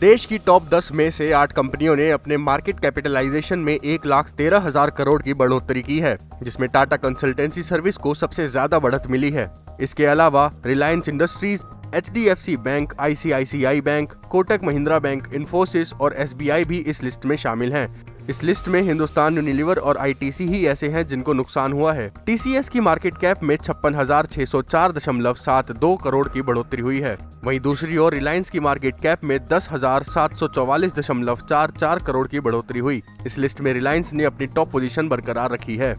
देश की टॉप 10 में से आठ कंपनियों ने अपने मार्केट कैपिटलाइजेशन में एक लाख तेरह हज़ार करोड़ की बढ़ोतरी की है, जिसमें टाटा कंसल्टेंसी सर्विस को सबसे ज़्यादा बढ़त मिली है। इसके अलावा, Reliance Industries, HDFC bank, ICICI bank, Kotak Mahindra bank, Infosys और एसबीआई भी इस लिस्ट में शामिल हैं। इस लिस्ट में हिंदुस्तान यूनिलीवर और आईटीसी ही ऐसे हैं जिनको नुकसान हुआ है। टीसीएस की मार्केट कैप में छप्पन करोड़ की बढ़ोतरी हुई है। वहीं दूसरी ओर रिलायंस की मार्केट कैप में दस करोड़ की बढ़ोतरी हुई। इस लिस्ट में रिलायंस ने अपनी टॉप पोजीशन बरकरार रखी है।